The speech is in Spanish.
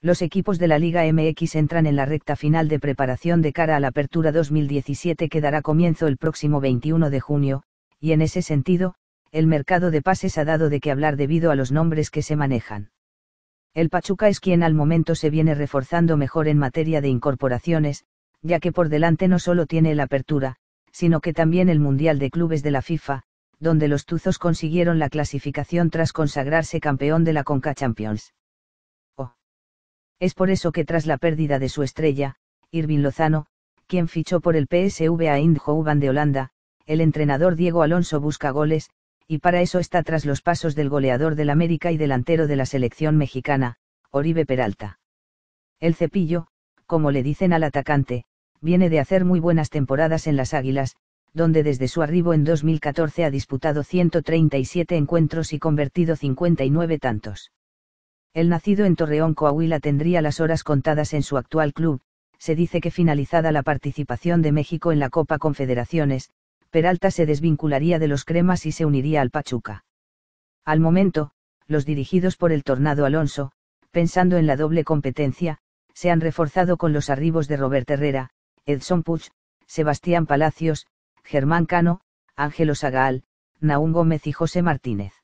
Los equipos de la Liga MX entran en la recta final de preparación de cara a la Apertura 2017 que dará comienzo el próximo 21 de junio, y en ese sentido, el mercado de pases ha dado de qué hablar debido a los nombres que se manejan. El Pachuca es quien al momento se viene reforzando mejor en materia de incorporaciones, ya que por delante no solo tiene la Apertura, sino que también el Mundial de Clubes de la FIFA, donde los Tuzos consiguieron la clasificación tras consagrarse campeón de la Conca Champions. Es por eso que tras la pérdida de su estrella, Irving Lozano, quien fichó por el PSV a Eindhoven de Holanda, el entrenador Diego Alonso busca goles, y para eso está tras los pasos del goleador del América y delantero de la selección mexicana, Oribe Peralta. El cepillo, como le dicen al atacante, viene de hacer muy buenas temporadas en las Águilas, donde desde su arribo en 2014 ha disputado 137 encuentros y convertido 59 tantos. El nacido en Torreón, Coahuila tendría las horas contadas en su actual club, se dice que finalizada la participación de México en la Copa Confederaciones, Peralta se desvincularía de los cremas y se uniría al Pachuca. Al momento, los dirigidos por el Tornado Alonso, pensando en la doble competencia, se han reforzado con los arribos de Robert Herrera, Edson Puch, Sebastián Palacios, Germán Cano, Ángelo Sagaal, Naún Gómez y José Martínez.